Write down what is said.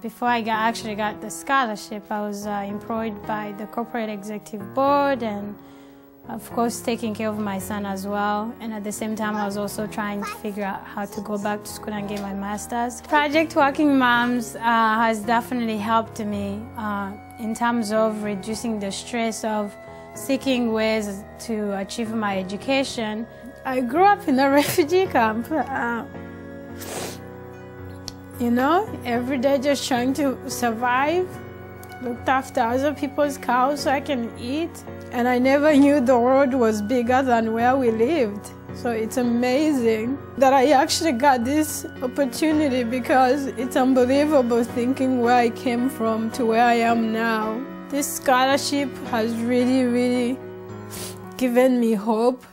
Before I got, actually got the scholarship, I was uh, employed by the corporate executive board and of course taking care of my son as well and at the same time I was also trying to figure out how to go back to school and get my master's. Project Working Moms uh, has definitely helped me uh, in terms of reducing the stress of seeking ways to achieve my education. I grew up in a refugee camp. Uh, you know, every day just trying to survive looked after other people's cows so I can eat. And I never knew the world was bigger than where we lived. So it's amazing that I actually got this opportunity because it's unbelievable thinking where I came from to where I am now. This scholarship has really, really given me hope